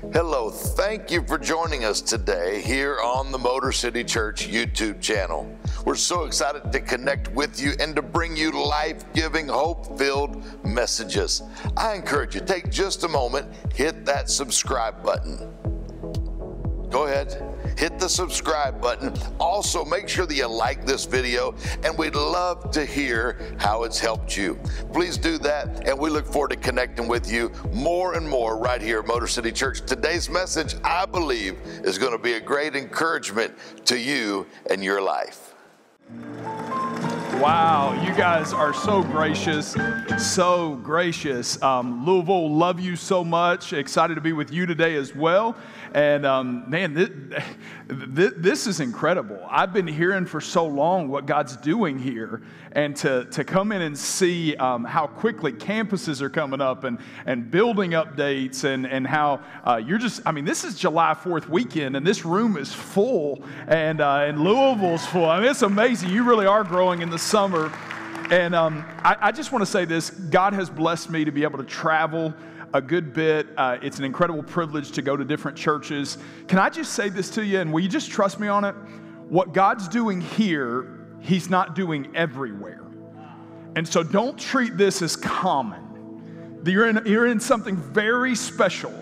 Hello, thank you for joining us today here on the Motor City Church YouTube channel. We're so excited to connect with you and to bring you life giving, hope filled messages. I encourage you, take just a moment, hit that subscribe button. Go ahead hit the subscribe button. Also, make sure that you like this video, and we'd love to hear how it's helped you. Please do that, and we look forward to connecting with you more and more right here at Motor City Church. Today's message, I believe, is going to be a great encouragement to you and your life. Wow, you guys are so gracious, so gracious. Um, Louisville, love you so much. Excited to be with you today as well. And um, man, this, this, is incredible. I've been hearing for so long what God's doing here, and to, to come in and see um, how quickly campuses are coming up and, and building updates, and, and how uh, you're just, I mean, this is July 4th weekend, and this room is full, and, uh, and Louisville's full. I mean, it's amazing. You really are growing in the summer. And um, I, I just want to say this God has blessed me to be able to travel a good bit. Uh, it's an incredible privilege to go to different churches. Can I just say this to you, and will you just trust me on it? What God's doing here, He's not doing everywhere. And so don't treat this as common. You're in, you're in something very special.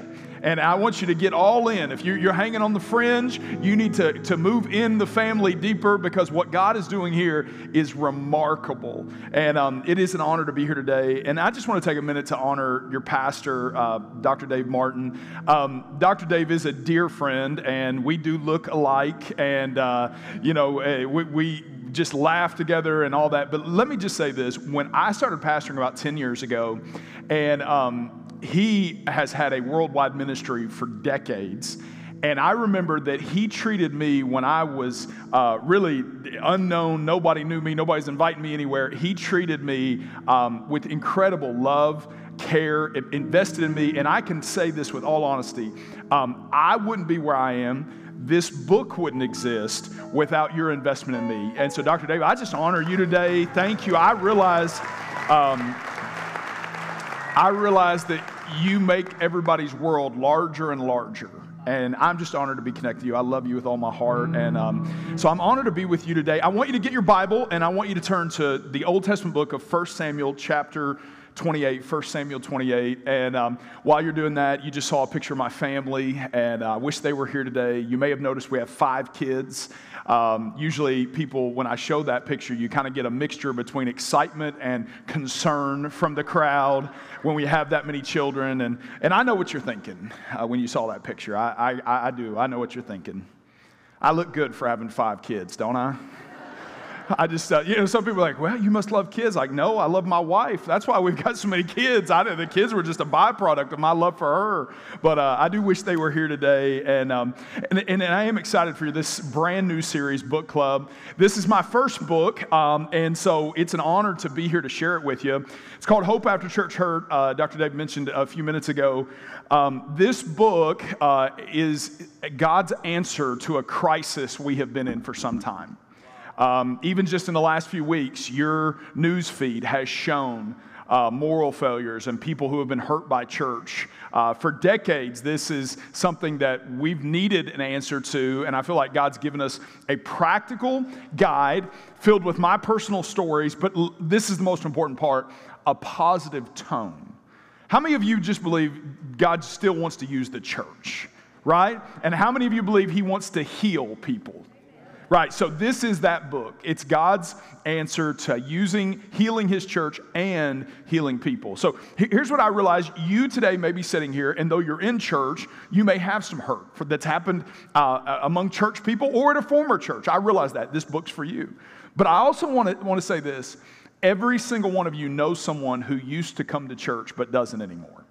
And I want you to get all in. If you're, hanging on the fringe, you need to, to move in the family deeper because what God is doing here is remarkable. And um, it is an honor to be here today. And I just want to take a minute to honor your pastor, uh, Dr. Dave Martin. Um, Dr. Dave is a dear friend, and we do look alike. And, uh, you know, eh, we, we just laugh together and all that. But let me just say this when I started pastoring about 10 years ago, and um, he has had a worldwide ministry for decades. And I remember that he treated me when I was uh, really unknown, nobody knew me, nobody's inviting me anywhere. He treated me um, with incredible love, care, invested in me. And I can say this with all honesty um, I wouldn't be where I am. This book wouldn't exist without your investment in me. And so, Dr. David, I just honor you today. Thank you. I realize. Um, I realize that you make everybody's world larger and larger. And I'm just honored to be connected to you. I love you with all my heart. And um, so I'm honored to be with you today. I want you to get your Bible and I want you to turn to the Old Testament book of 1 Samuel, chapter 28, 1 Samuel 28. And um, while you're doing that, you just saw a picture of my family, and I wish they were here today. You may have noticed we have five kids. Um, usually, people, when I show that picture, you kind of get a mixture between excitement and concern from the crowd when we have that many children. And, and I know what you're thinking uh, when you saw that picture. I, I, I do. I know what you're thinking. I look good for having five kids, don't I? I just, uh, you know, some people are like, well, you must love kids. Like, no, I love my wife. That's why we've got so many kids. I, the kids were just a byproduct of my love for her. But uh, I do wish they were here today. And, um, and, and, and, I am excited for you this brand new series, Book Club. This is my first book. Um, and so it's an honor to be here to share it with you. It's called Hope After Church Hurt. Uh, Dr. Dave mentioned a few minutes ago. Um, this book uh, is God's answer to a crisis we have been in for some time. Um, even just in the last few weeks, your news feed has shown uh, moral failures and people who have been hurt by church. Uh, for decades, this is something that we've needed an answer to, and I feel like God's given us a practical guide filled with my personal stories, but l- this is the most important part a positive tone. How many of you just believe God still wants to use the church, right? And how many of you believe He wants to heal people? Right, so this is that book. It's God's answer to using, healing his church and healing people. So here's what I realize you today may be sitting here, and though you're in church, you may have some hurt that's happened uh, among church people or at a former church. I realize that. This book's for you. But I also want to, want to say this every single one of you knows someone who used to come to church but doesn't anymore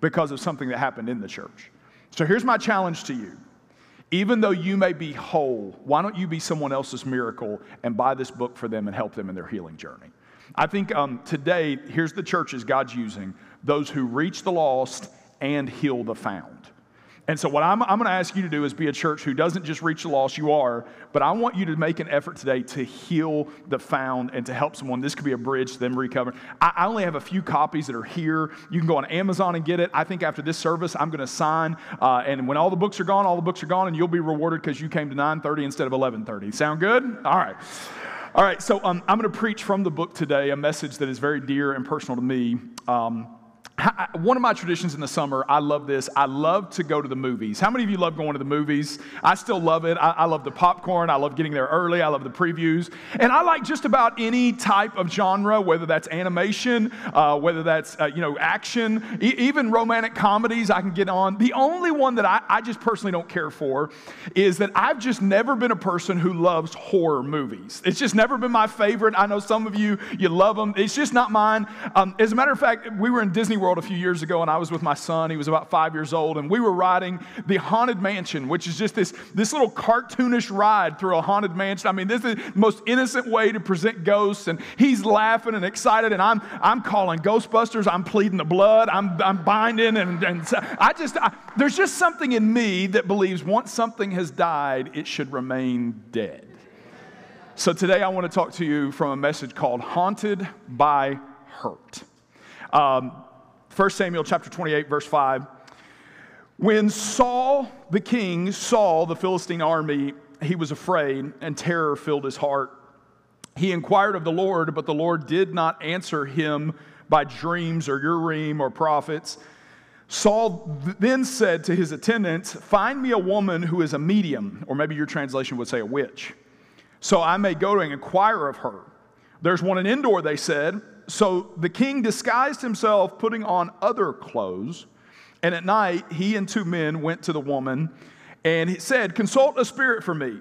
because of something that happened in the church. So here's my challenge to you even though you may be whole, why don't you be someone else's miracle and buy this book for them and help them in their healing journey? I think um, today, here's the churches God's using those who reach the lost and heal the found. And so, what I'm, I'm going to ask you to do is be a church who doesn't just reach the lost, you are, but I want you to make an effort today to heal the found and to help someone. This could be a bridge to them recovering. I, I only have a few copies that are here. You can go on Amazon and get it. I think after this service, I'm going to sign. Uh, and when all the books are gone, all the books are gone, and you'll be rewarded because you came to 9:30 instead of 11:30. Sound good? All right. All right. So um, I'm going to preach from the book today a message that is very dear and personal to me. Um, one of my traditions in the summer, I love this. I love to go to the movies. How many of you love going to the movies? I still love it. I, I, love the popcorn. I love getting there early. I love the previews. And I like just about any type of genre, whether that's animation, uh, whether that's, uh, you know, action, e- even romantic comedies I can get on. The only one that I, I just personally don't care for is that I've just never been a person who loves horror movies. It's just never been my favorite. I know some of you, you love them. It's just not mine. Um, as a matter of fact, we were in Disney World a few years ago, and I was with my son. He was about five years old, and we were riding the Haunted Mansion, which is just this, this little cartoonish ride through a haunted mansion. I mean, this is the most innocent way to present ghosts, and he's laughing and excited, and I'm, I'm calling Ghostbusters. I'm pleading the blood. I'm, I'm binding, and, and I just, I, there's just something in me that believes once something has died, it should remain dead. So today I want to talk to you from a message called Haunted by Hurt. Um, 1 Samuel chapter 28, verse 5. When Saul the king saw the Philistine army, he was afraid, and terror filled his heart. He inquired of the Lord, but the Lord did not answer him by dreams or Urim or prophets. Saul then said to his attendants, Find me a woman who is a medium, or maybe your translation would say a witch, so I may go and inquire of her. There's one in Endor, they said so the king disguised himself, putting on other clothes. And at night, he and two men went to the woman and he said, Consult a spirit for me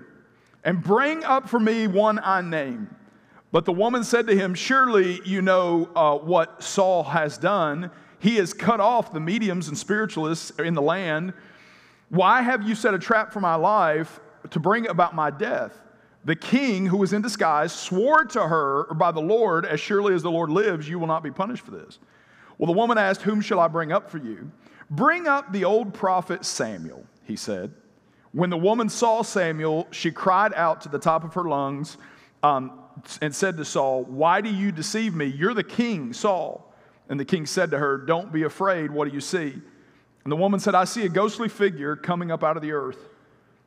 and bring up for me one I name. But the woman said to him, Surely you know uh, what Saul has done. He has cut off the mediums and spiritualists in the land. Why have you set a trap for my life to bring about my death? The king, who was in disguise, swore to her by the Lord, As surely as the Lord lives, you will not be punished for this. Well, the woman asked, Whom shall I bring up for you? Bring up the old prophet Samuel, he said. When the woman saw Samuel, she cried out to the top of her lungs um, and said to Saul, Why do you deceive me? You're the king, Saul. And the king said to her, Don't be afraid. What do you see? And the woman said, I see a ghostly figure coming up out of the earth.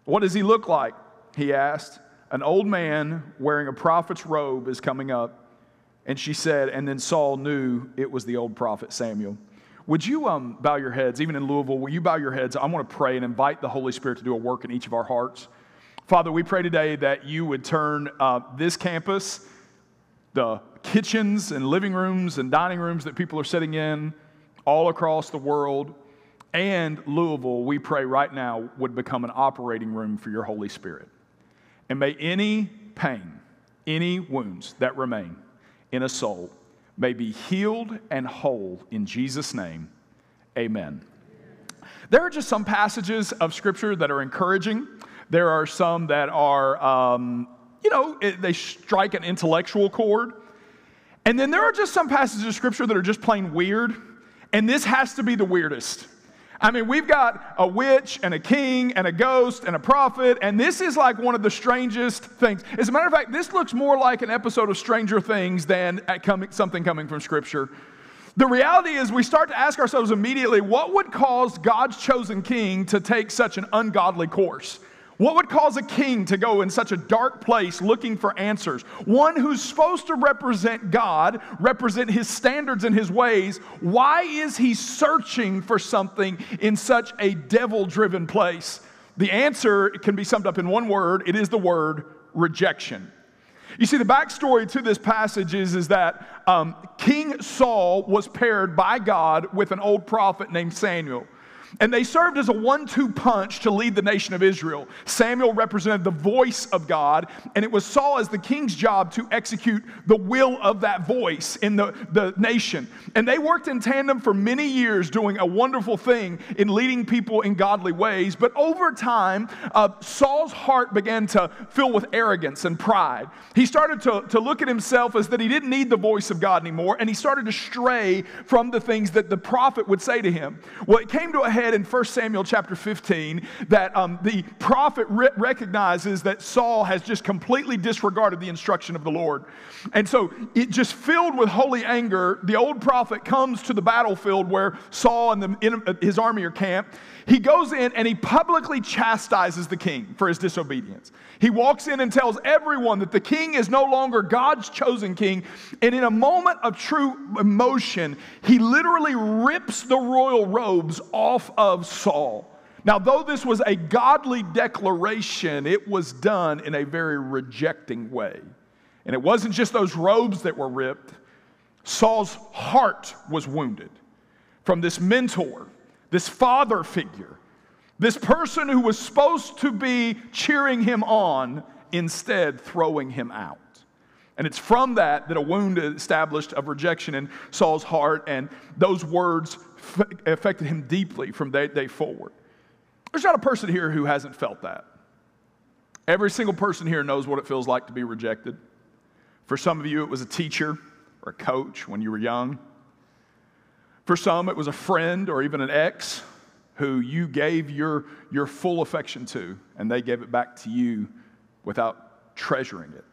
What does he look like? He asked an old man wearing a prophet's robe is coming up. And she said, and then Saul knew it was the old prophet Samuel. Would you um, bow your heads, even in Louisville, will you bow your heads? I want to pray and invite the Holy Spirit to do a work in each of our hearts. Father, we pray today that you would turn uh, this campus, the kitchens and living rooms and dining rooms that people are sitting in all across the world, and Louisville, we pray right now, would become an operating room for your Holy Spirit. And may any pain, any wounds that remain in a soul may be healed and whole in Jesus' name. Amen. There are just some passages of Scripture that are encouraging. There are some that are, um, you know, it, they strike an intellectual chord. And then there are just some passages of Scripture that are just plain weird. And this has to be the weirdest. I mean, we've got a witch and a king and a ghost and a prophet, and this is like one of the strangest things. As a matter of fact, this looks more like an episode of Stranger Things than coming, something coming from Scripture. The reality is, we start to ask ourselves immediately what would cause God's chosen king to take such an ungodly course? What would cause a king to go in such a dark place looking for answers? One who's supposed to represent God, represent his standards and his ways. Why is he searching for something in such a devil driven place? The answer can be summed up in one word it is the word rejection. You see, the backstory to this passage is, is that um, King Saul was paired by God with an old prophet named Samuel. And they served as a one two punch to lead the nation of Israel. Samuel represented the voice of God, and it was Saul as the king's job to execute the will of that voice in the, the nation. And they worked in tandem for many years, doing a wonderful thing in leading people in godly ways. But over time, uh, Saul's heart began to fill with arrogance and pride. He started to, to look at himself as that he didn't need the voice of God anymore, and he started to stray from the things that the prophet would say to him. Well, it came to a head in 1 Samuel chapter 15 that um, the prophet re- recognizes that Saul has just completely disregarded the instruction of the Lord. And so it just filled with holy anger, the old prophet comes to the battlefield where Saul and the, his army are camped. He goes in and he publicly chastises the king for his disobedience. He walks in and tells everyone that the king is no longer God's chosen king. And in a moment of true emotion, he literally rips the royal robes off of Saul. Now, though this was a godly declaration, it was done in a very rejecting way. And it wasn't just those robes that were ripped, Saul's heart was wounded from this mentor this father figure, this person who was supposed to be cheering him on, instead throwing him out. And it's from that that a wound established of rejection in Saul's heart, and those words affected him deeply from that day forward. There's not a person here who hasn't felt that. Every single person here knows what it feels like to be rejected. For some of you, it was a teacher or a coach when you were young. For some, it was a friend or even an ex who you gave your, your full affection to, and they gave it back to you without treasuring it.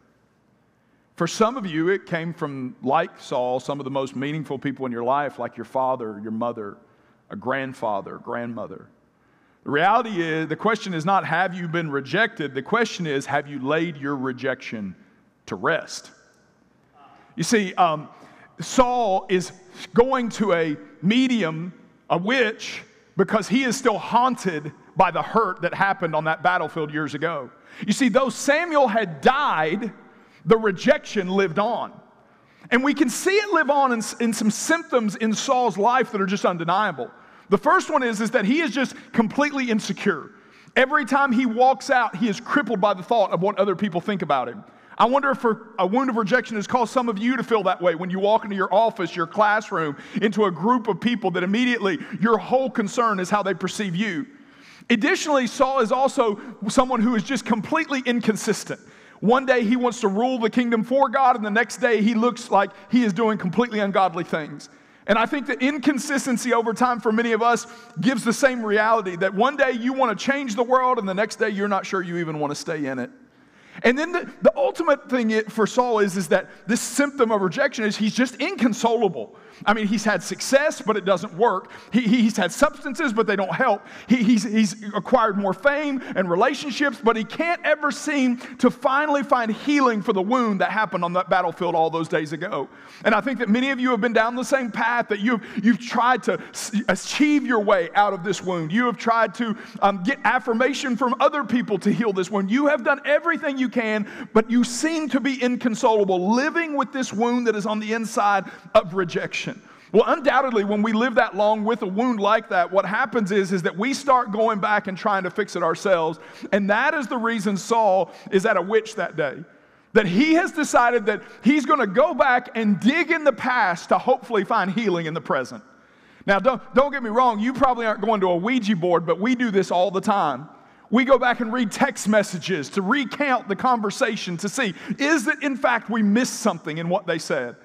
For some of you, it came from, like Saul, some of the most meaningful people in your life, like your father, your mother, a grandfather, grandmother. The reality is, the question is not, have you been rejected? The question is, have you laid your rejection to rest? You see, um, Saul is going to a medium, a witch, because he is still haunted by the hurt that happened on that battlefield years ago. You see, though Samuel had died, the rejection lived on. And we can see it live on in, in, some symptoms in Saul's life that are just undeniable. The first one is, is that he is just completely insecure. Every time he walks out, he is crippled by the thought of what other people think about him. I wonder if a wound of rejection has caused some of you to feel that way when you walk into your office, your classroom, into a group of people that immediately your whole concern is how they perceive you. Additionally, Saul is also someone who is just completely inconsistent. One day he wants to rule the kingdom for God, and the next day he looks like he is doing completely ungodly things. And I think the inconsistency over time for many of us gives the same reality that one day you want to change the world, and the next day you're not sure you even want to stay in it. And then the, the ultimate thing for Saul is, is that this symptom of rejection is he's just inconsolable. I mean, he's had success, but it doesn't work. He, he's had substances, but they don't help. He, he's, he's acquired more fame and relationships, but he can't ever seem to finally find healing for the wound that happened on that battlefield all those days ago. And I think that many of you have been down the same path that you've, you've tried to achieve your way out of this wound. You have tried to um, get affirmation from other people to heal this wound. You have done everything you can, but you seem to be inconsolable, living with this wound that is on the inside of rejection. Well, undoubtedly, when we live that long with a wound like that, what happens is, is that we start going back and trying to fix it ourselves. And that is the reason Saul is at a witch that day. That he has decided that he's going to go back and dig in the past to hopefully find healing in the present. Now, don't, don't get me wrong, you probably aren't going to a Ouija board, but we do this all the time. We go back and read text messages to recount the conversation to see is it in fact we missed something in what they said?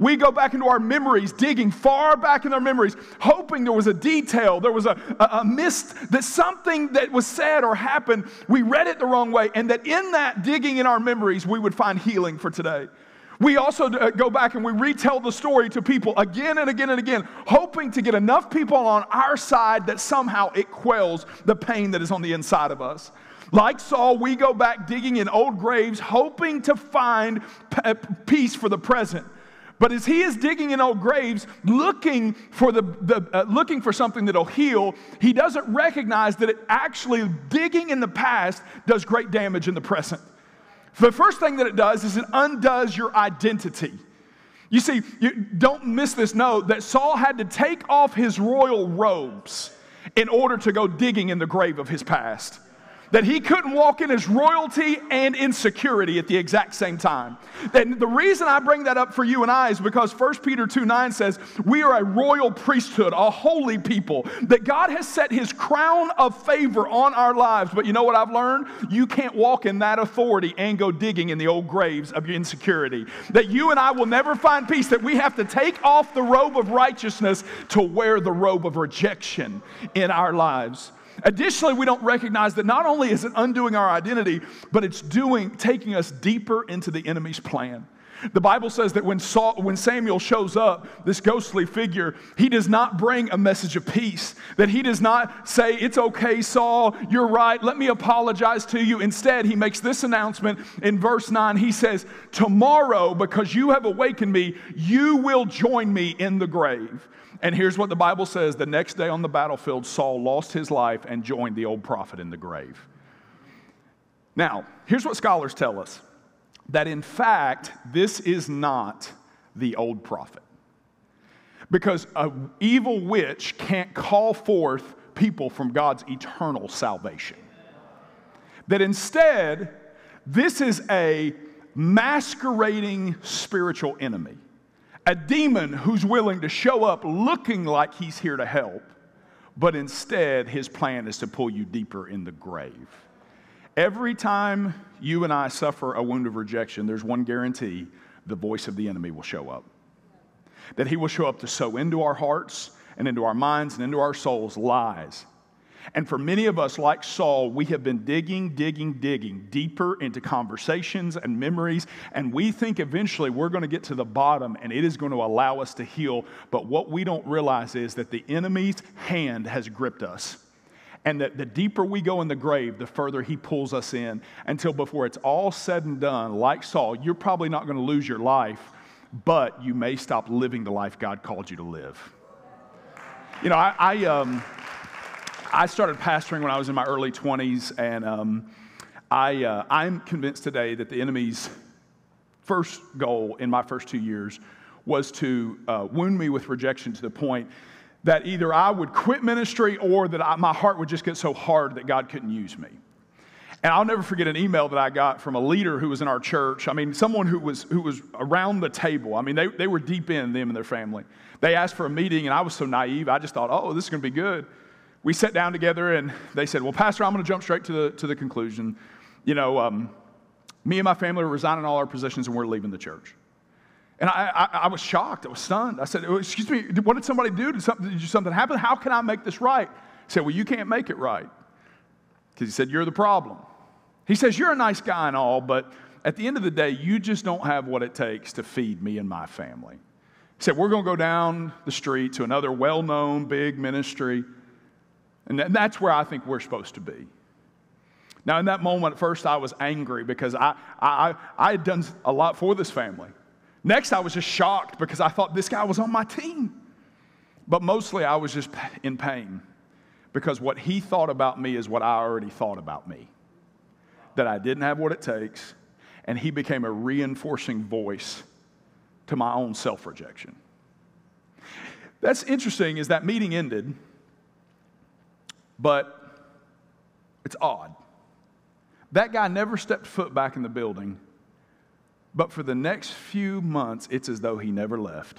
We go back into our memories, digging far back in our memories, hoping there was a detail, there was a, a, a mist, that something that was said or happened, we read it the wrong way, and that in that digging in our memories, we would find healing for today. We also uh, go back and we retell the story to people again and again and again, hoping to get enough people on our side that somehow it quells the pain that is on the inside of us. Like Saul, we go back digging in old graves, hoping to find peace for the present. But as he is digging in old graves, looking for, the, the uh, looking for something that'll heal, he doesn't recognize that it actually digging in the past does great damage in the present. The first thing that it does is it undoes your identity. You see, you don't miss this note that Saul had to take off his royal robes in order to go digging in the grave of his past. That he couldn't walk in his royalty and insecurity at the exact same time. And the reason I bring that up for you and I is because 1 Peter 2 9 says, We are a royal priesthood, a holy people, that God has set his crown of favor on our lives. But you know what I've learned? You can't walk in that authority and go digging in the old graves of your insecurity. That you and I will never find peace, that we have to take off the robe of righteousness to wear the robe of rejection in our lives. Additionally, we don't recognize that not only is it undoing our identity, but it's doing taking us deeper into the enemy's plan. The Bible says that when, Saul, when Samuel shows up, this ghostly figure, he does not bring a message of peace. That he does not say, It's okay, Saul, you're right, let me apologize to you. Instead, he makes this announcement in verse 9. He says, Tomorrow, because you have awakened me, you will join me in the grave. And here's what the Bible says the next day on the battlefield, Saul lost his life and joined the old prophet in the grave. Now, here's what scholars tell us that in fact, this is not the old prophet. Because an evil witch can't call forth people from God's eternal salvation. That instead, this is a masquerading spiritual enemy a demon who's willing to show up looking like he's here to help, but instead his plan is to pull you deeper in the grave. Every time you and I suffer a wound of rejection, there's one guarantee the voice of the enemy will show up. That he will show up to sow into our hearts and into our minds and into our souls lies and for many of us, like Saul, we have been digging, digging, digging deeper into conversations and memories, and we think eventually we're going to get to the bottom and it is going to allow us to heal. But what we don't realize is that the enemy's hand has gripped us. And that the deeper we go in the grave, the further he pulls us in until before it's all said and done, like Saul, you're probably not going to lose your life, but you may stop living the life God called you to live. You know, I, I um, I started pastoring when I was in my early 20s, and um, I, uh, I'm convinced today that the enemy's first goal in my first two years was to uh, wound me with rejection to the point that either I would quit ministry or that I, my heart would just get so hard that God couldn't use me. And I'll never forget an email that I got from a leader who was in our church. I mean, someone who was, who was around the table. I mean, they, they were deep in, them and their family. They asked for a meeting, and I was so naive. I just thought, oh, this is going to be good we sat down together and they said, Well, Pastor, I'm going to jump straight to the, to the conclusion. You know, um, me and my family are resigning all our positions and we're leaving the church. And I, I, I, was shocked. I was stunned. I said, oh, Excuse me, what did somebody do? Did something, did something happen? How can I make this right? He said, Well, you can't make it right. Because he said, You're the problem. He says, You're a nice guy and all, but at the end of the day, you just don't have what it takes to feed me and my family. He said, We're going to go down the street to another well known big ministry. And that's where I think we're supposed to be. Now, in that moment, at first, I was angry because I, I, I had done a lot for this family. Next, I was just shocked because I thought this guy was on my team. But mostly, I was just in pain because what he thought about me is what I already thought about me that I didn't have what it takes, and he became a reinforcing voice to my own self rejection. That's interesting, is that meeting ended but it's odd. That guy never stepped foot back in the building, but for the next few months, it's as though he never left.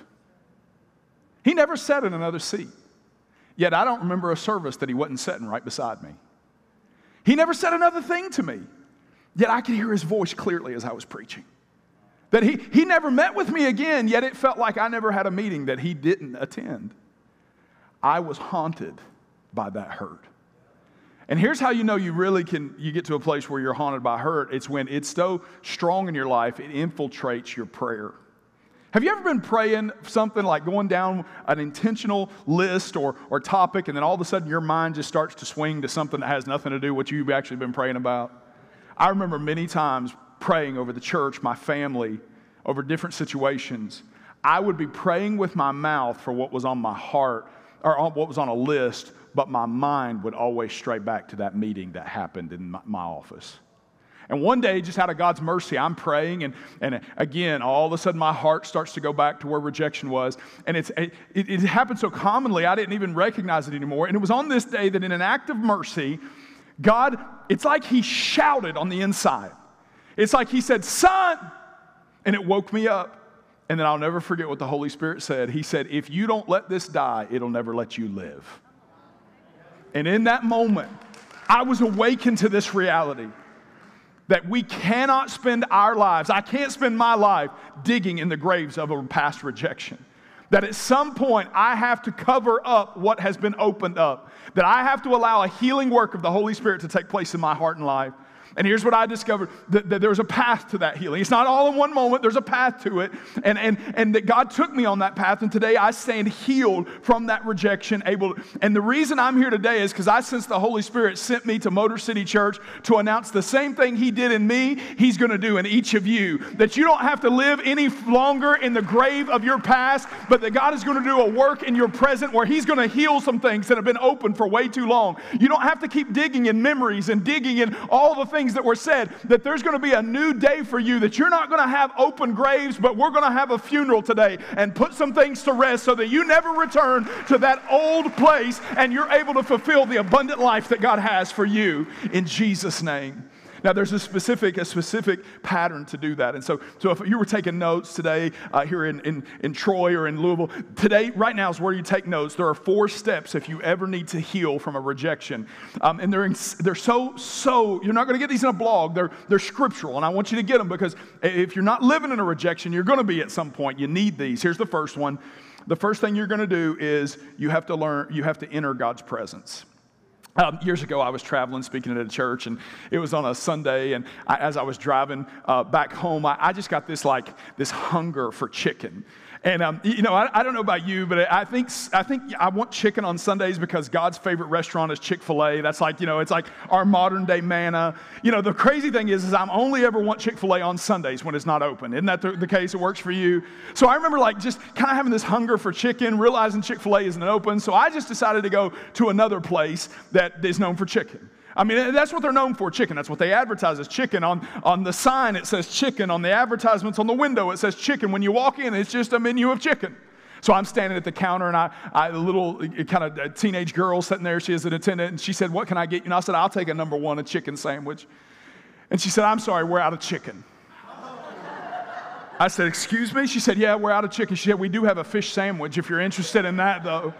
He never sat in another seat. Yet I don't remember a service that he wasn't sitting right beside me. He never said another thing to me. Yet I could hear his voice clearly as I was preaching. That he, he never met with me again, yet it felt like I never had a meeting that he didn't attend. I was haunted by that hurt. And here's how you know you really can you get to a place where you're haunted by hurt. It's when it's so strong in your life, it infiltrates your prayer. Have you ever been praying something like going down an intentional list or, or topic, and then all of a sudden your mind just starts to swing to something that has nothing to do with what you've actually been praying about? I remember many times praying over the church, my family, over different situations. I would be praying with my mouth for what was on my heart or what was on a list, but my mind would always stray back to that meeting that happened in my, my office. And one day, just out of God's mercy, I'm praying, and, and again, all of a sudden, my heart starts to go back to where rejection was. And it's, it, it happened so commonly, I didn't even recognize it anymore. And it was on this day that, in an act of mercy, God, it's like He shouted on the inside. It's like He said, Son, and it woke me up. And then I'll never forget what the Holy Spirit said. He said, If you don't let this die, it'll never let you live. And in that moment, I was awakened to this reality that we cannot spend our lives, I can't spend my life digging in the graves of a past rejection. That at some point I have to cover up what has been opened up. That I have to allow a healing work of the Holy Spirit to take place in my heart and life. And here's what I discovered that, that, there's a path to that healing. It's not all in one moment, there's a path to it. And, and, and that God took me on that path. And today I stand healed from that rejection. Able and the reason I'm here today is because I sense the Holy Spirit sent me to Motor City Church to announce the same thing He did in me, He's going to do in each of you. That you don't have to live any longer in the grave of your past, but that God is going to do a work in your present where He's going to heal some things that have been open for way too long. You don't have to keep digging in memories and digging in all the things that were said, that there's going to be a new day for you, that you're not going to have open graves, but we're going to have a funeral today and put some things to rest so that you never return to that old place and you're able to fulfill the abundant life that God has for you in Jesus' name. Now, there's a specific, a specific pattern to do that. And so, so if you were taking notes today uh, here in, in, in Troy or in Louisville, today, right now is where you take notes. There are four steps if you ever need to heal from a rejection. Um, and they're, in, they're so, so, you're not going to get these in a blog. They're, they're scriptural. And I want you to get them because if you're not living in a rejection, you're going to be at some point. You need these. Here's the first one. The first thing you're going to do is you have to learn, you have to enter God's presence. Um, years ago, I was traveling, speaking at a church, and it was on a Sunday. And I, as I was driving uh, back home, I, I, just got this like this hunger for chicken. And um, you know, I, I, don't know about you, but I think I think I want chicken on Sundays because God's favorite restaurant is Chick Fil A. That's like you know, it's like our modern day manna. You know, the crazy thing is, is I'm only ever want Chick Fil A on Sundays when it's not open. Isn't that the, the case? It works for you. So I remember like just kind of having this hunger for chicken, realizing Chick Fil A isn't open. So I just decided to go to another place that is known for chicken. I mean, that's what they're known for chicken. That's what they advertise as chicken. On, on the sign, it says chicken. On the advertisements on the window, it says chicken. When you walk in, it's just a menu of chicken. So I'm standing at the counter, and I, a little uh, kind of uh, teenage girl sitting there. She is an attendant, and she said, What can I get you? And I said, I'll take a number one, a chicken sandwich. And she said, I'm sorry, we're out of chicken. I said, Excuse me? She said, Yeah, we're out of chicken. She said, We do have a fish sandwich if you're interested in that, though.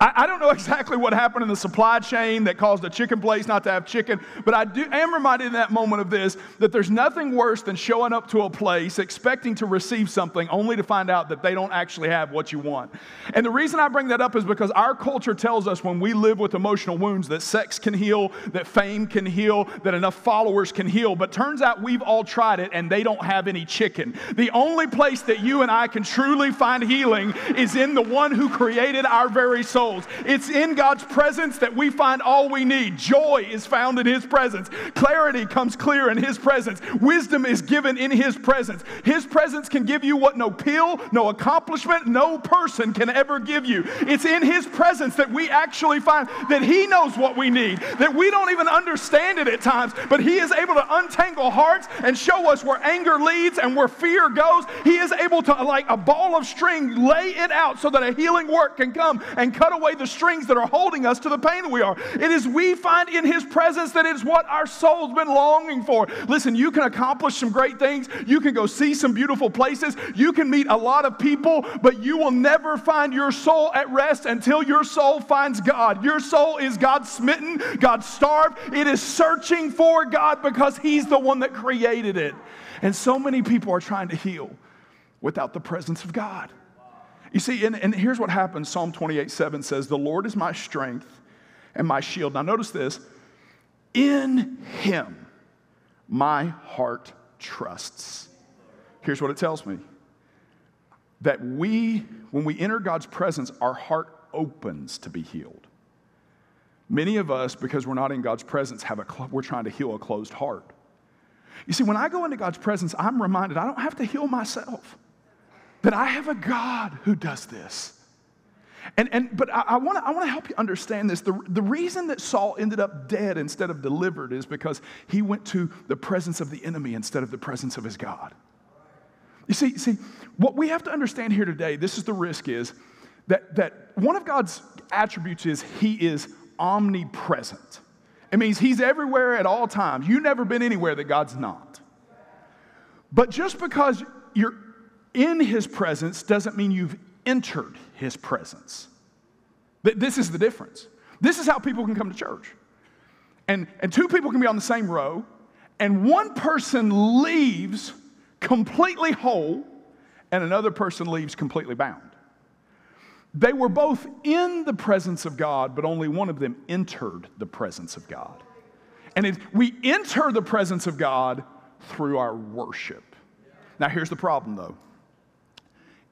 I, I, don't know exactly what happened in the supply chain that caused a chicken place not to have chicken, but I do, am reminded in that moment of this that there's nothing worse than showing up to a place expecting to receive something only to find out that they don't actually have what you want. And the reason I bring that up is because our culture tells us when we live with emotional wounds that sex can heal, that fame can heal, that enough followers can heal, but turns out we've all tried it and they don't have any chicken. The only place that you and I can truly find healing is in the one who created our very soul souls. It's in God's presence that we find all we need. Joy is found in His presence. Clarity comes clear in His presence. Wisdom is given in His presence. His presence can give you what no pill, no accomplishment, no person can ever give you. It's in His presence that we actually find that He knows what we need, that we don't even understand it at times, but He is able to untangle hearts and show us where anger leads and where fear goes. He is able to, like a ball of string, lay it out so that a healing work can come and cut away the strings that are holding us to the pain that we are. It is we find in His presence that is what our soul's been longing for. Listen, you can accomplish some great things. You can go see some beautiful places. You can meet a lot of people, but you will never find your soul at rest until your soul finds God. Your soul is God smitten, God starved. It is searching for God because He's the one that created it. And so many people are trying to heal without the presence of God. You see, and, and here's what happens Psalm 28 7 says, The Lord is my strength and my shield. Now, notice this in him my heart trusts. Here's what it tells me that we, when we enter God's presence, our heart opens to be healed. Many of us, because we're not in God's presence, have a we're trying to heal a closed heart. You see, when I go into God's presence, I'm reminded I don't have to heal myself that I have a God who does this. And, and but I, I want to help you understand this. The, the reason that Saul ended up dead instead of delivered is because he went to the presence of the enemy instead of the presence of his God. You see, see, what we have to understand here today, this is the risk is that, that one of God's attributes is he is omnipresent. It means He's everywhere at all times. You've never been anywhere that God's not. But just because you're in His presence doesn't mean you've entered His presence. This is the difference. This is how people can come to church. And, and two people can be on the same row, and one person leaves completely whole, and another person leaves completely bound. They were both in the presence of God, but only one of them entered the presence of God. And it, we enter the presence of God through our worship. Now, here's the problem though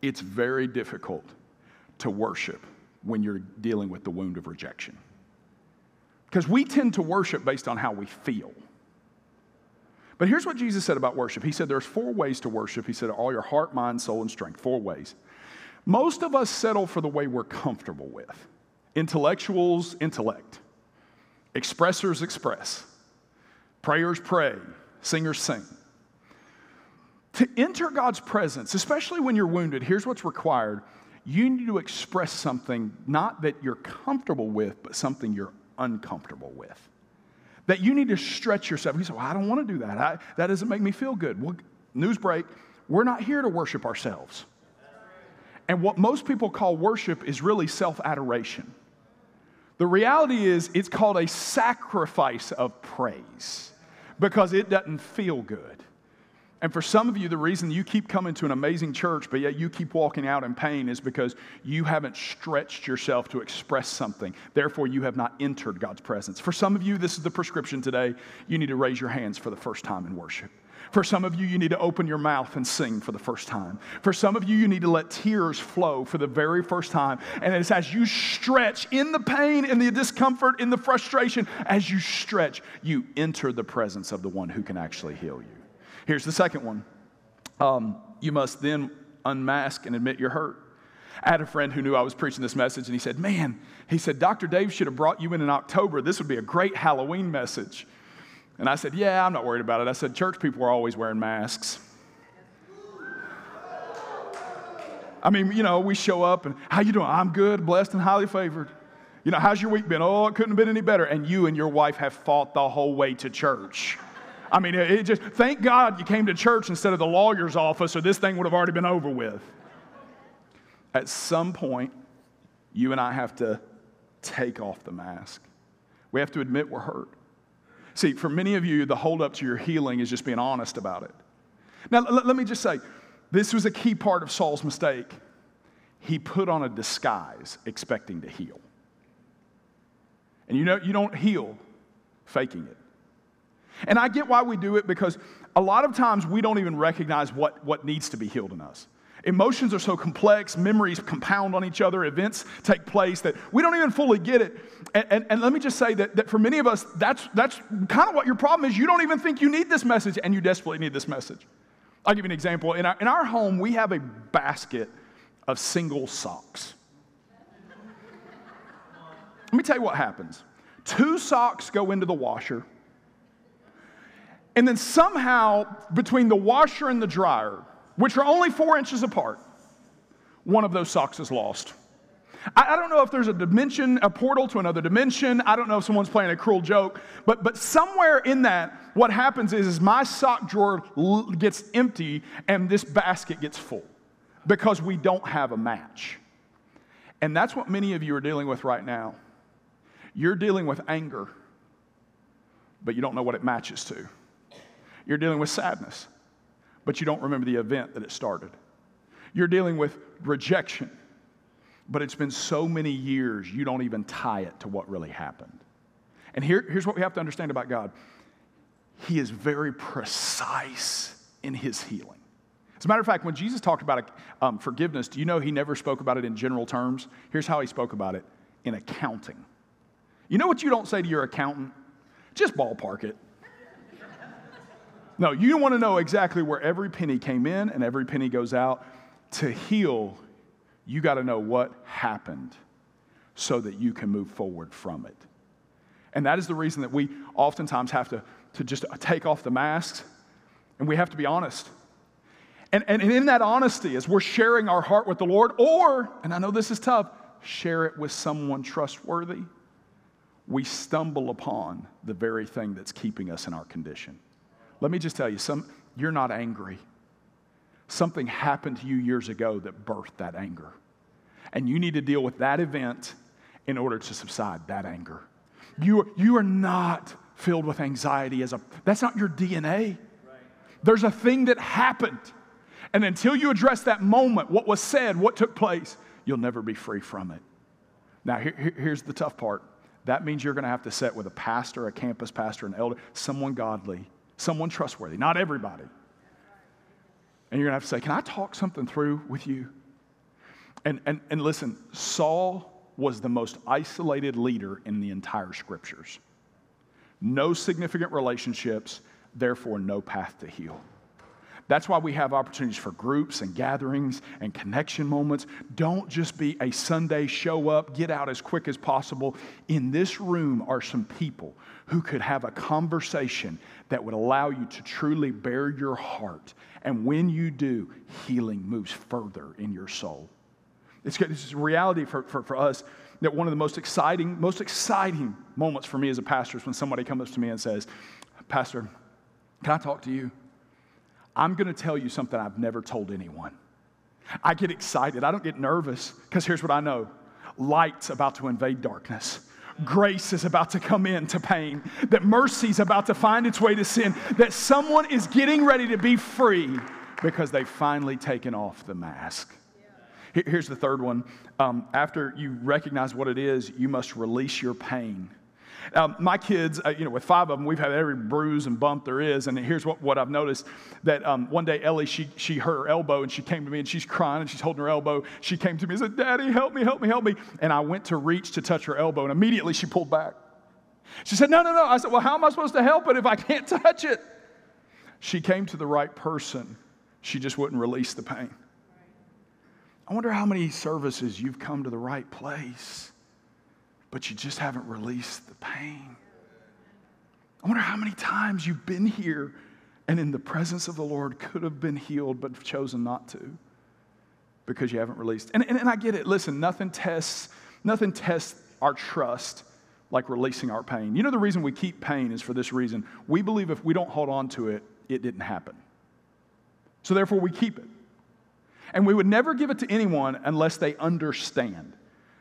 it's very difficult to worship when you're dealing with the wound of rejection. Because we tend to worship based on how we feel. But here's what Jesus said about worship He said there's four ways to worship. He said, all your heart, mind, soul, and strength. Four ways. Most of us settle for the way we're comfortable with. Intellectuals, intellect. Expressors, express. Prayers, pray. Singers, sing. To enter God's presence, especially when you're wounded, here's what's required. You need to express something not that you're comfortable with, but something you're uncomfortable with. That you need to stretch yourself. You say, Well, I don't want to do that. I, that doesn't make me feel good. Well, news break, we're not here to worship ourselves. And what most people call worship is really self adoration. The reality is, it's called a sacrifice of praise because it doesn't feel good. And for some of you, the reason you keep coming to an amazing church, but yet you keep walking out in pain is because you haven't stretched yourself to express something. Therefore, you have not entered God's presence. For some of you, this is the prescription today. You need to raise your hands for the first time in worship. For some of you, you need to open your mouth and sing for the first time. For some of you, you need to let tears flow for the very first time. And it's as you stretch in the pain, in the discomfort, in the frustration, as you stretch, you enter the presence of the one who can actually heal you. Here's the second one um, you must then unmask and admit you're hurt. I had a friend who knew I was preaching this message, and he said, Man, he said, Dr. Dave should have brought you in in October. This would be a great Halloween message. And I said, Yeah, I'm not worried about it. I said, Church people are always wearing masks. I mean, you know, we show up and, How you doing? I'm good, blessed, and highly favored. You know, how's your week been? Oh, it couldn't have been any better. And you and your wife have fought the whole way to church. I mean, it just, thank God you came to church instead of the lawyer's office, or this thing would have already been over with. At some point, you and I have to take off the mask. We have to admit we're hurt. See, for many of you, the holdup to your healing is just being honest about it. Now, l- let me just say this was a key part of Saul's mistake. He put on a disguise expecting to heal. And you know, you don't heal faking it. And I get why we do it because a lot of times we don't even recognize what, what needs to be healed in us. Emotions are so complex, memories compound on each other, events take place that we don't even fully get it. And, and, and, let me just say that, that for many of us, that's, that's kind of what your problem is. You don't even think you need this message, and you desperately need this message. I'll give you an example. In our, in our home, we have a basket of single socks. Let me tell you what happens two socks go into the washer. And then somehow, between the washer and the dryer, which are only four inches apart, one of those socks is lost. I, I, don't know if there's a dimension, a portal to another dimension. I don't know if someone's playing a cruel joke, but, but somewhere in that, what happens is, is my sock drawer gets empty and this basket gets full because we don't have a match. And that's what many of you are dealing with right now. You're dealing with anger, but you don't know what it matches to. You're dealing with sadness but you don't remember the event that it started. You're dealing with rejection, but it's been so many years you don't even tie it to what really happened. And here, here's what we have to understand about God He is very precise in His healing. As a matter of fact, when Jesus talked about um, forgiveness, do you know He never spoke about it in general terms? Here's how He spoke about it in accounting. You know what you don't say to your accountant? Just ballpark it. No, you want to know exactly where every penny came in and every penny goes out. To heal, you got to know what happened so that you can move forward from it. And that is the reason that we oftentimes have to, to just take off the masks and we have to be honest. And, and, and in that honesty, as we're sharing our heart with the Lord, or, and I know this is tough, share it with someone trustworthy, we stumble upon the very thing that's keeping us in our condition. Let me just tell you, some, you're not angry. Something happened to you years ago that birthed that anger. And you need to deal with that event in order to subside that anger. You are, you are not filled with anxiety as a, that's not your DNA. There's a thing that happened. And until you address that moment, what was said, what took place, you'll never be free from it. Now, here, here's the tough part that means you're going to have to sit with a pastor, a campus pastor, an elder, someone godly, someone trustworthy, not everybody. And you're going to have to say, Can I talk something through with you? And, and, and listen, Saul was the most isolated leader in the entire scriptures. No significant relationships, therefore, no path to heal. That's why we have opportunities for groups and gatherings and connection moments. Don't just be a Sunday show up, get out as quick as possible. In this room are some people who could have a conversation that would allow you to truly bare your heart. And when you do, healing moves further in your soul. It's, it's a reality for, for, for us that one of the most exciting, most exciting moments for me as a pastor is when somebody comes to me and says, Pastor, can I talk to you? I'm going to tell you something I've never told anyone. I get excited. I don't get nervous because here's what I know light's about to invade darkness. Grace is about to come into pain, that mercy is about to find its way to sin, that someone is getting ready to be free because they've finally taken off the mask. Here's the third one. Um, after you recognize what it is, you must release your pain. Um, my kids, uh, you know, with five of them, we've had every bruise and bump there is. And here's what, what I've noticed that um, one day Ellie, she, she hurt her elbow and she came to me and she's crying and she's holding her elbow. She came to me and said, Daddy, help me, help me, help me. And I went to reach to touch her elbow and immediately she pulled back. She said, No, no, no. I said, Well, how am I supposed to help it if I can't touch it? She came to the right person. She just wouldn't release the pain. I wonder how many services you've come to the right place but you just haven't released the pain. I wonder how many times you've been here and in the presence of the Lord could have been healed but chosen not to because you haven't released. And, and, and I get it. Listen, nothing tests, nothing tests our trust like releasing our pain. You know, the reason we keep pain is for this reason. We believe if we don't hold on to it, it didn't happen. So therefore, we keep it. And we would never give it to anyone unless they understand.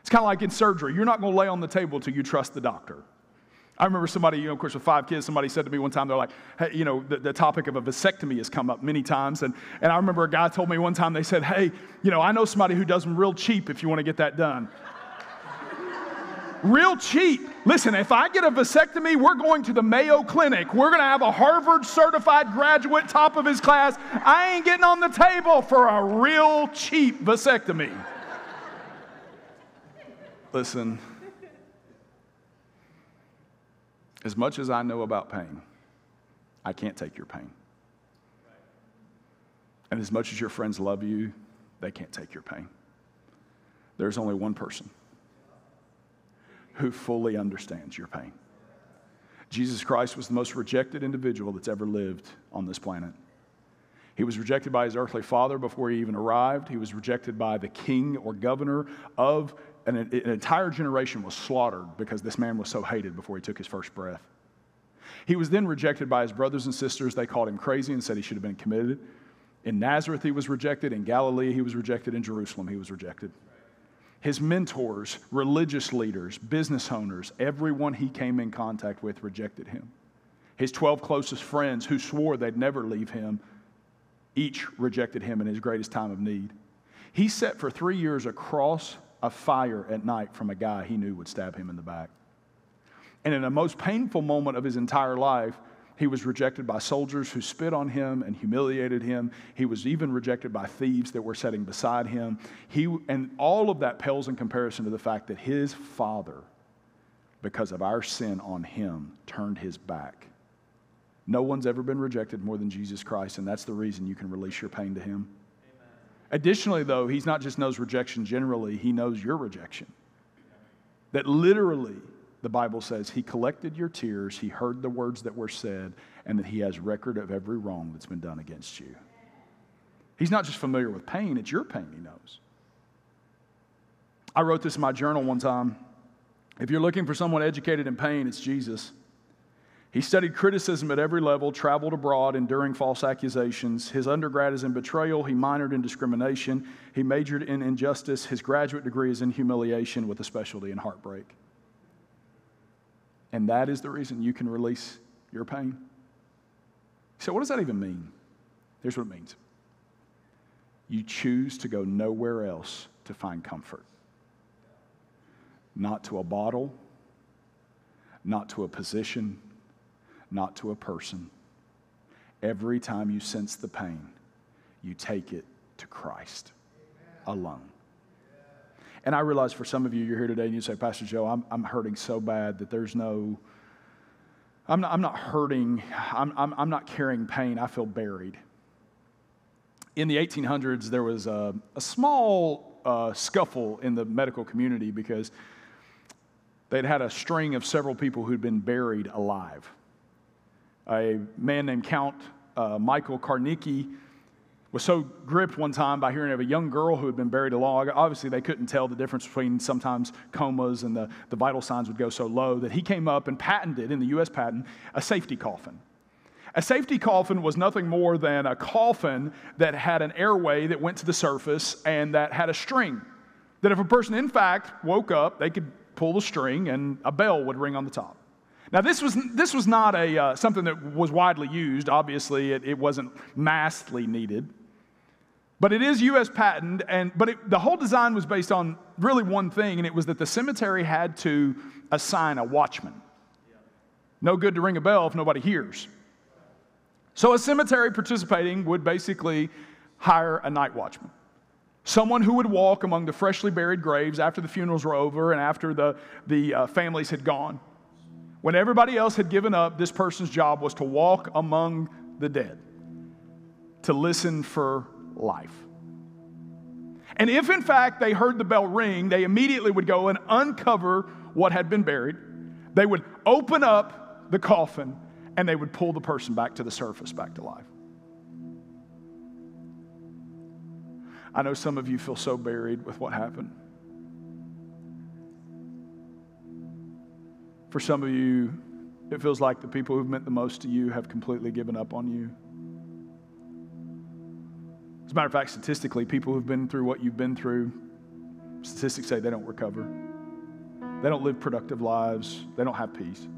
It's kind of like in surgery. You're not going to lay on the table until you trust the doctor. I remember somebody, you know, of course, with five kids, somebody said to me one time, they're like, hey, you know, the, the, topic of a vasectomy has come up many times. And, and I remember a guy told me one time, they said, hey, you know, I know somebody who does them real cheap if you want to get that done. real cheap. Listen, if I get a vasectomy, we're going to the Mayo Clinic. We're going to have a Harvard certified graduate, top of his class. I ain't getting on the table for a real cheap vasectomy. Listen, as much as I know about pain, I can't take your pain. And as much as your friends love you, they can't take your pain. There's only one person who fully understands your pain. Jesus Christ was the most rejected individual that's ever lived on this planet. He was rejected by his earthly father before he even arrived. He was rejected by the king or governor of an, an entire generation was slaughtered because this man was so hated before he took his first breath. He was then rejected by his brothers and sisters. They called him crazy and said he should have been committed. In Nazareth, he was rejected. In Galilee, he was rejected. In Jerusalem, he was rejected. His mentors, religious leaders, business owners, everyone he came in contact with rejected him. His 12 closest friends, who swore they'd never leave him, each rejected him in his greatest time of need. He sat for three years across a fire at night from a guy he knew would stab him in the back. And in the most painful moment of his entire life, he was rejected by soldiers who spit on him and humiliated him. He was even rejected by thieves that were sitting beside him. He, and all of that pales in comparison to the fact that his father, because of our sin on him, turned his back. No one's ever been rejected more than Jesus Christ, and that's the reason you can release your pain to him. Additionally, though, he's not just knows rejection generally, he knows your rejection. That literally, the Bible says, he collected your tears, he heard the words that were said, and that he has record of every wrong that's been done against you. He's not just familiar with pain, it's your pain he knows. I wrote this in my journal one time. If you're looking for someone educated in pain, it's Jesus. He studied criticism at every level, traveled abroad, enduring false accusations. His undergrad is in betrayal. He minored in discrimination. He majored in injustice. His graduate degree is in humiliation with a specialty in heartbreak. And that is the reason you can release your pain. So, what does that even mean? Here's what it means you choose to go nowhere else to find comfort, not to a bottle, not to a position not to a person. Every time you sense the pain, you take it to Christ alone. And I realize for some of you, you're here today and you say, Pastor Joe, I'm, I'm hurting so bad that there's no, I'm not, I'm not hurting, I'm, I'm, I'm not carrying pain, I feel buried. In the 1800s, there was a, a small uh, scuffle in the medical community because they'd had a string of several people who'd been buried alive a man named Count uh, Michael Karnicki was so gripped one time by hearing of a young girl who had been buried alive. Obviously, they couldn't tell the difference between sometimes comas and the, the vital signs would go so low that he came up and patented in the U.S. patent a safety coffin. A safety coffin was nothing more than a coffin that had an airway that went to the surface and that had a string. That if a person, in fact, woke up, they could pull the string and a bell would ring on the top. Now, this was, this was not a, uh, something that was widely used. Obviously, it, it wasn't massively needed. But it is U.S. patent, and, but it, the whole design was based on really one thing, and it was that the cemetery had to assign a watchman. No good to ring a bell if nobody hears. So a cemetery participating would basically hire a night watchman. Someone who would walk among the freshly buried graves after the funerals were over and after the, the uh, families had gone. When everybody else had given up, this person's job was to walk among the dead, to listen for life. And if in fact they heard the bell ring, they immediately would go and uncover what had been buried. They would open up the coffin and they would pull the person back to the surface, back to life. I know some of you feel so buried with what happened. For some of you, it feels like the people who've meant the most to you have completely given up on you. As a matter of fact, statistically, people who've been through what you've been through, statistics say they don't recover. They don't live productive lives. They don't have peace.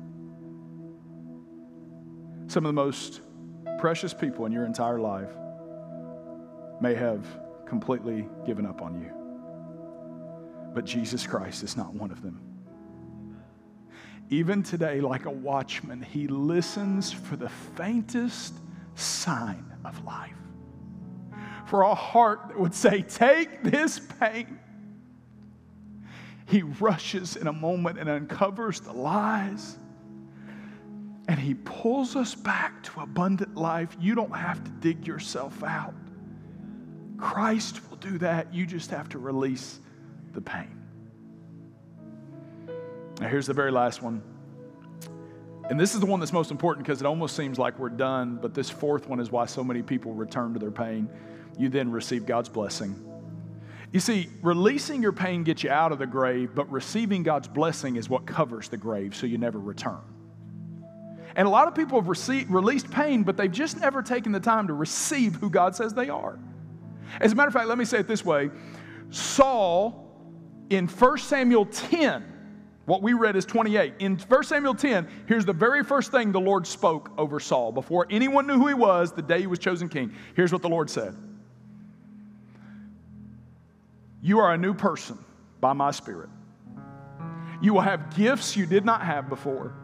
Some of the most precious people in your entire life may have completely given up on you. But Jesus Christ is not one of them. Even today, like a watchman, he listens for the faintest sign of life. For a heart that would say, Take this pain. He rushes in a moment and uncovers the lies. And he pulls us back to abundant life. You don't have to dig yourself out. Christ will do that. You just have to release the pain. Now, here's the very last one. And this is the one that's most important because it almost seems like we're done, but this fourth one is why so many people return to their pain. You then receive God's blessing. You see, releasing your pain gets you out of the grave, but receiving God's blessing is what covers the grave so you never return. And a lot of people have received, released pain, but they've just never taken the time to receive who God says they are. As a matter of fact, let me say it this way Saul in 1 Samuel 10, what we read is 28. In 1 Samuel 10, here's the very first thing the Lord spoke over Saul. Before anyone knew who he was, the day he was chosen king, here's what the Lord said You are a new person by my Spirit. You will have gifts you did not have before.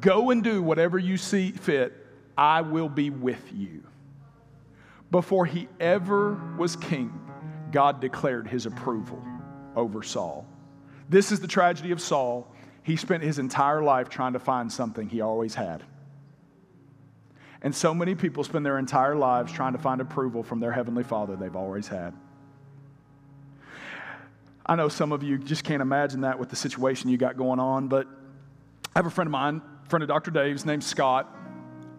Go and do whatever you see fit. I will be with you. Before he ever was king, God declared his approval over Saul. This is the tragedy of Saul. He spent his entire life trying to find something he always had. And so many people spend their entire lives trying to find approval from their Heavenly Father they've always had. I know some of you just can't imagine that with the situation you got going on, but I have a friend of mine, friend of Dr. Dave's, named Scott.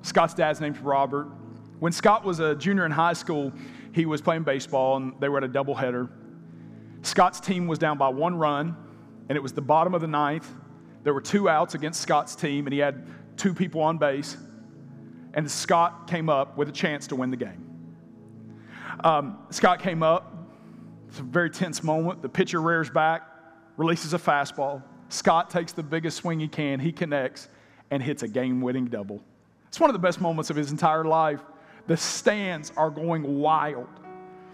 Scott's dad's name's Robert. When Scott was a junior in high school, he was playing baseball and they were at a doubleheader. Scott's team was down by one run and it was the bottom of the ninth. There were two outs against Scott's team, and he had two people on base. And Scott came up with a chance to win the game. Um, Scott came up. It's a very tense moment. The pitcher rears back, releases a fastball. Scott takes the biggest swing he can. He connects and hits a game winning double. It's one of the best moments of his entire life. The stands are going wild.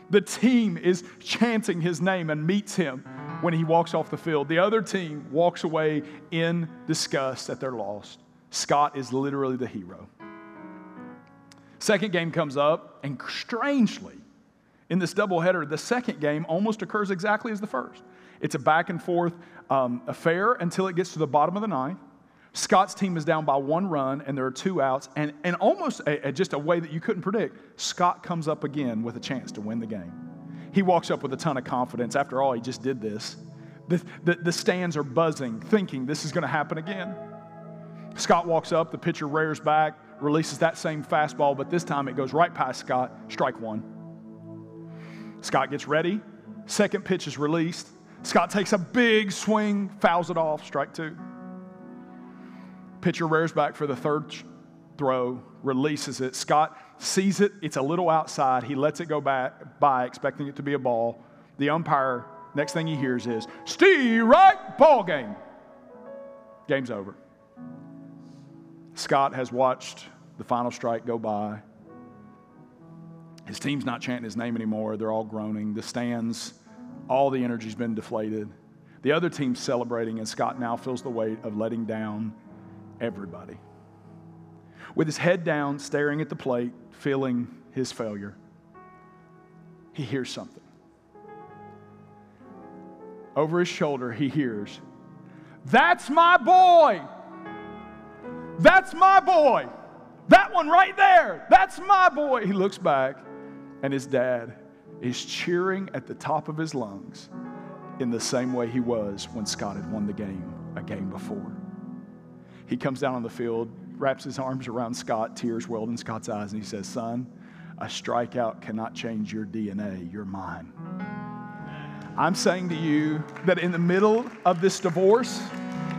The team is chanting his name and meets him when he walks off the field. The other team walks away in disgust that they're lost. Scott is literally the hero. Second game comes up, and strangely, in this doubleheader, the second game almost occurs exactly as the first. It's a back and forth um, affair until it gets to the bottom of the ninth. Scott's team is down by one run, and there are two outs, and, and almost a, a, just a way that you couldn't predict, Scott comes up again with a chance to win the game. He walks up with a ton of confidence. After all, he just did this. The, the, the stands are buzzing, thinking this is going to happen again. Scott walks up, the pitcher rears back, releases that same fastball, but this time it goes right past Scott, strike one. Scott gets ready, second pitch is released. Scott takes a big swing, fouls it off, strike two. Pitcher rears back for the third throw, releases it. Scott sees it, it's a little outside. He lets it go back by, expecting it to be a ball. The umpire, next thing he hears is, Steve right, ball game. Game's over. Scott has watched the final strike go by. His team's not chanting his name anymore. They're all groaning. The stands, all the energy's been deflated. The other team's celebrating, and Scott now feels the weight of letting down everybody. With his head down, staring at the plate, feeling his failure, he hears something. Over his shoulder, he hears, That's my boy! That's my boy! That one right there! That's my boy! He looks back, and his dad is cheering at the top of his lungs in the same way he was when Scott had won the game a game before. He comes down on the field, wraps his arms around Scott, tears welled in Scott's eyes, and he says, Son, a strikeout cannot change your DNA. You're mine. I'm saying to you that in the middle of this divorce,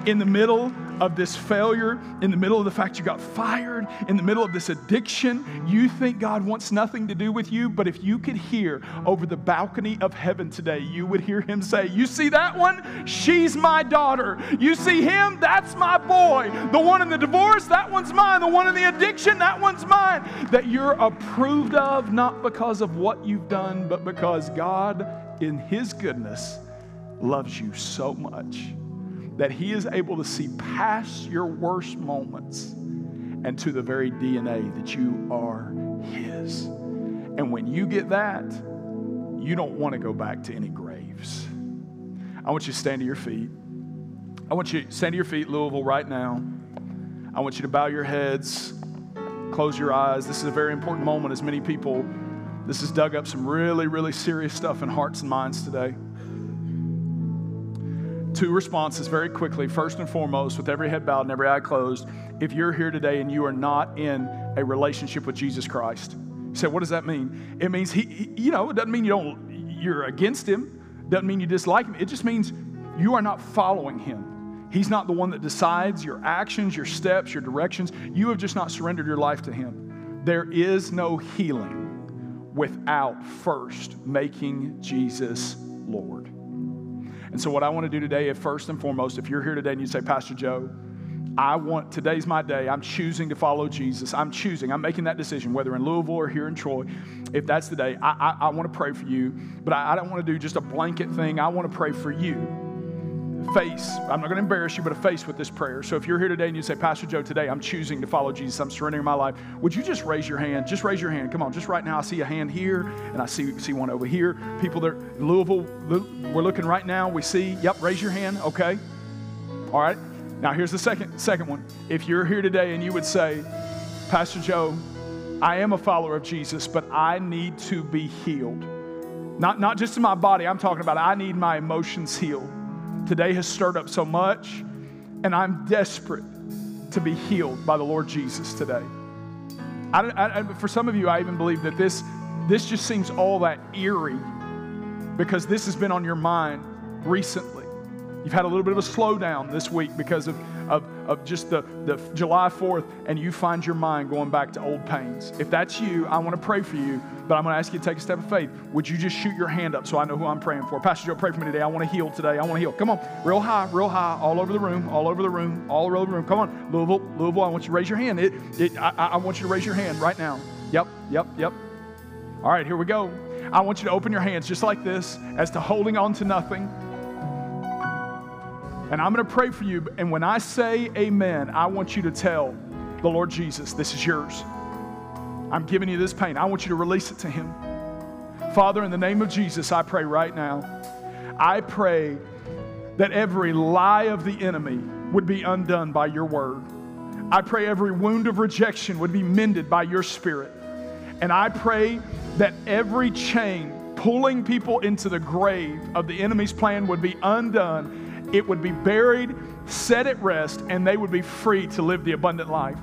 in the middle of this failure, in the middle of the fact you got fired, in the middle of this addiction, you think God wants nothing to do with you. But if you could hear over the balcony of heaven today, you would hear Him say, You see that one? She's my daughter. You see him? That's my boy. The one in the divorce, that one's mine. The one in the addiction, that one's mine. That you're approved of, not because of what you've done, but because God, in His goodness, loves you so much that He is able to see past your worst moments and to the very DNA that you are His. And when you get that, you don't want to go back to any graves. I want you to stand to your feet. I want you to stand to your feet, Louisville, right now. I want you to bow your heads, close your eyes. This is a very important moment as many people, this has dug up some really, really serious stuff in hearts and minds today two responses very quickly. First and foremost, with every head bowed and every eye closed, if you're here today and you are not in a relationship with Jesus Christ, you say, what does that mean? It means he, he you know, it doesn't mean you don't, you're against him, doesn't mean you dislike him. It just means you are not following him. He's not the one that decides your actions, your steps, your directions. You have just not surrendered your life to him. There is no healing without first making Jesus Lord. And so, what I want to do today, if first and foremost, if you're here today and you say, Pastor Joe, I want, today's my day. I'm choosing to follow Jesus. I'm choosing, I'm making that decision, whether in Louisville or here in Troy. If that's the day, I, I, I want to pray for you, but I, I don't want to do just a blanket thing. I want to pray for you face, I'm not going to embarrass you, but a face with this prayer. So if you're here today and you say, Pastor Joe, today I'm choosing to follow Jesus, I'm surrendering my life, would you just raise your hand? Just raise your hand. Come on, just right now. I see a hand here and I see, see one over here. People that in Louisville, we're looking right now. We see, yep, raise your hand. Okay. All right. Now here's the second, second one. If you're here today and you would say, Pastor Joe, I am a follower of Jesus, but I need to be healed. Not, not just in my body, I'm talking about I need my emotions healed today has stirred up so much, and I'm desperate to be healed by the Lord Jesus today. I, I, for some of you, I even believe that this, this just seems all that eerie because this has been on your mind recently. You've had a little bit of a slowdown this week because of, of, of just the, the July 4th, and you find your mind going back to old pains. If that's you, I want to pray for you, but I'm going to ask you to take a step of faith. Would you just shoot your hand up so I know who I'm praying for? Pastor Joe, pray for me today. I want to heal today. I want to heal. Come on, real high, real high, all over the room, all over the room, all over the room. Come on, Louisville, Louisville, I want you to raise your hand. It, it, I, I want you to raise your hand right now. Yep, yep, yep. All right, here we go. I want you to open your hands just like this as to holding on to nothing. And I'm going to pray for you. And when I say amen, I want you to tell the Lord Jesus, this is yours. I'm giving you this pain. I want you to release it to Him. Father, in the name of Jesus, I pray right now. I pray that every lie of the enemy would be undone by your word. I pray every wound of rejection would be mended by your spirit. And I pray that every chain pulling people into the grave of the enemy's plan would be undone it would be buried, set at rest, and they would be free to live the abundant life.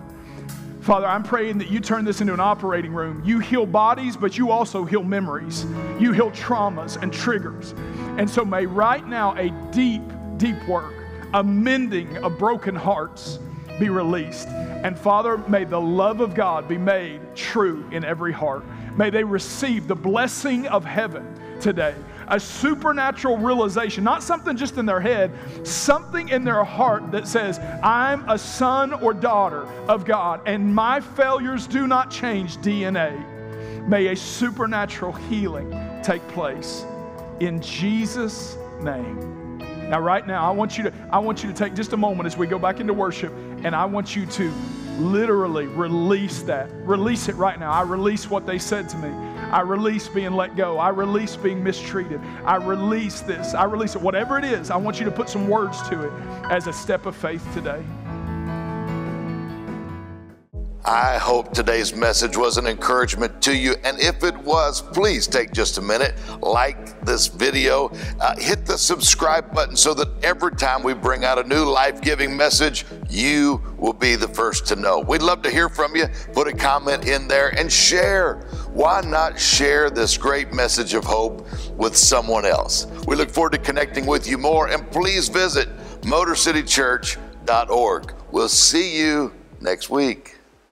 Father, I'm praying that you turn this into an operating room. You heal bodies, but you also heal memories. You heal traumas and triggers. And so may right now a deep, deep work, amending a mending of broken hearts be released. And Father, may the love of God be made true in every heart. May they receive the blessing of heaven today a supernatural realization, not something just in their head, something in their heart that says, I'm a son or daughter of God, and my failures do not change DNA. May a supernatural healing take place in Jesus' name. Now, right now, I want you to I want you to take just a moment as we go back into worship, and I want you to literally release that. Release it right now. I release what they said to me. I release being let go. I release being mistreated. I release this. I release it. Whatever it is, I want you to put some words to it as a step of faith today. I hope today's message was an encouragement to you. And if it was, please take just a minute, like this video, uh, hit the subscribe button so that every time we bring out a new life giving message, you will be the first to know. We'd love to hear from you. Put a comment in there and share. Why not share this great message of hope with someone else? We look forward to connecting with you more. And please visit MotorCityChurch.org. We'll see you next week.